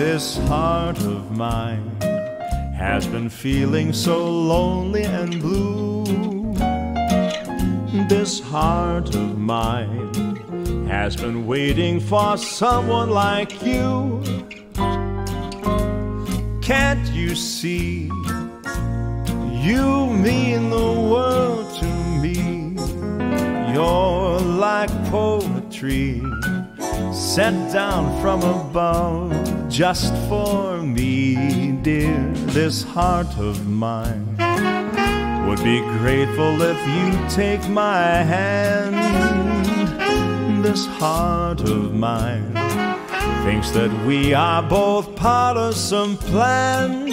This heart of mine has been feeling so lonely and blue. This heart of mine has been waiting for someone like you. Can't you see? You mean the world to me. You're like poetry sent down from above just for me, dear. This heart of mine would be grateful if you take my hand. This heart of mine thinks that we are both part of some plan.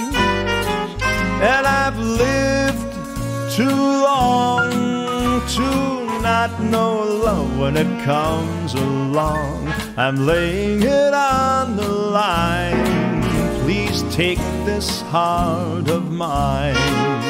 And I've lived too long to not know love when it comes along. I'm laying it on the line. Please take this heart of mine.